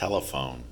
telephone.